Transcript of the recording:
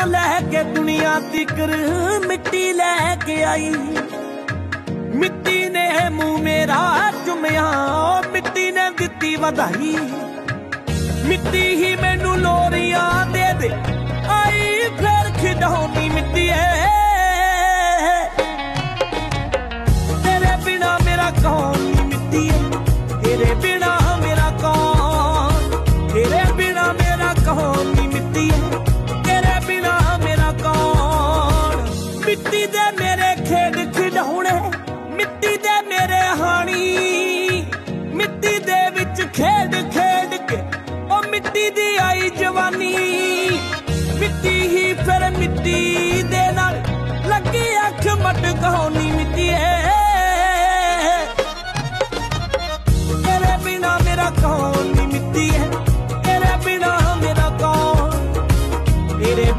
ਤੋਂ ਲੈ ਕੇ ਦੁਨੀਆ ਤੀਕਰ ਮਿੱਟੀ ਲੈ ਕੇ ਆਈ। ਮਿੱਟੀ ਨੇ ਮੂੰਹ ਮੇਰਾ ਚੁੰਮਿਆ ਮਿੱਟੀ ਨੇ ਦਿੱਤੀ ਵਧਾਈ। ਮਿੱਟੀ ਹੀ ਮੈਨੂੰ ਲੋਰੀਆਂ ਦੇ ਦੇ, ਆਈ ਫਿਰ ਖਿਡਾਉਣੀ ਮਿੱਟੀ ਏ। ਤੇਰੇ ਬਿਨਾ ਮੇਰਾ ਕੌਣ ਮੇਰੇ ਖੇਡ ਖਿਡਾਉਣੇ ਮਿੱਟੀ ਦੇ ਮੇਰੇ ਹਾਣੀ। ਮਿੱਟੀ ਦੇ ਵਿੱਚ ਖੇਡ ਖੇਡ ਕੇ ਉਹ ਮਿੱਟੀ ਦੀ ਆਈ ਜਵਾਨੀ। ਮਿੱਟੀ ਹੀ ਫਿਰ ਮਿੱਟੀ ਦੇ ਨਾਲ ਲੱਗੀ ਅੱਖ ਮਟਕਾਉਣੀ ਮਿੱਟੀ ਏ। ਤੇਰੇ ਬਿਨਾ ਮੇਰਾ ਕੌਣ ਨਹੀਂ ਮਿੱਟੀ ਹੈ ਤੇਰੇ ਬਿਨਾ ਮੇਰਾ ਕੌਣ? ਤੇਰੇ